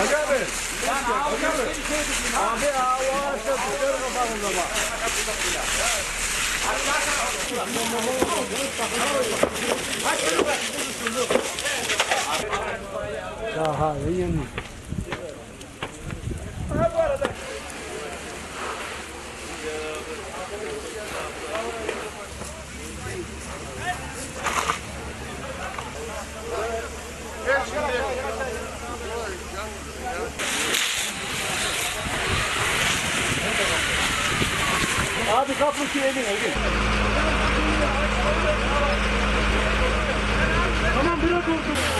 أكمل أكمل أبي أواش Thank you. Abi kaplusu elin elin. Tamam bırak olsun.